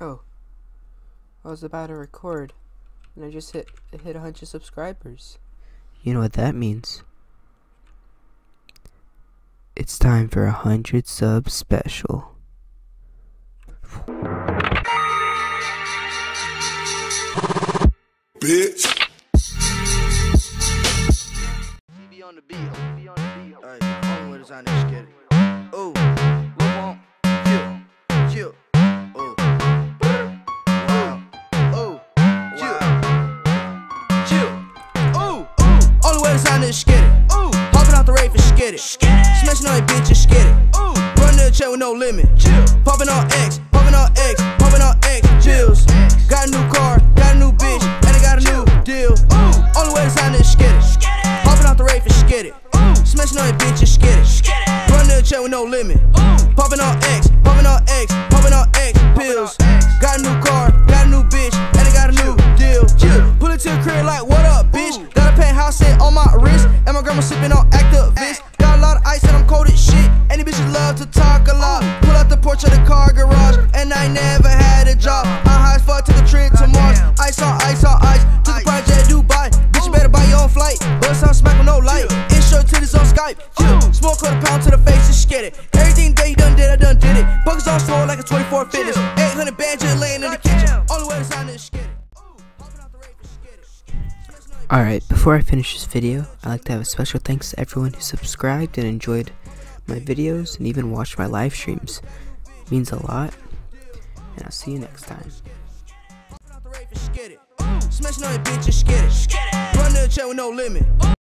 Oh. I was about to record, and I just hit hit a hundred subscribers. You know what that means? It's time for a hundred sub special. bitch. Be on the beat, be on the beat. Alright, phone with us on this skitty. Oh, we want chill, chill. Only way to sign this skitty. Oh, hopping out the rave for skitty. Smashing on that bitch and skitty. Oh, run to the chair with no limit. Chill, popping on X, popping on X, popping on X. Chills. Got a new car, got a new bitch, and I got a new deal. Only way to sign this skitty. Hopping out the rave for skitty. Smashing on that bitch and skitty. Run to the chair with no limit. Popping on X, popping on grandma sipping on Actavis. Got a lot of ice and I'm cold as shit. Any bitches love to talk a lot. Pull out the porch of the car garage, and I never had a job. I'm high as fuck to the trip to Mars. Ice on ice on ice. To the project Dubai. Bitch, you better buy your own flight. Bust on smack with no light. Insert titties on Skype. Smoke quarter pound to the face, just get it. Everything that done did, I done did it. Buckets on swole like a 24 fitness. 800 bands just laying in the kitchen. Only way to sign this skit it. Alright, before I finish this video, I'd like to have a special thanks to everyone who subscribed and enjoyed my videos and even watched my live streams. It means a lot, and I'll see you next time.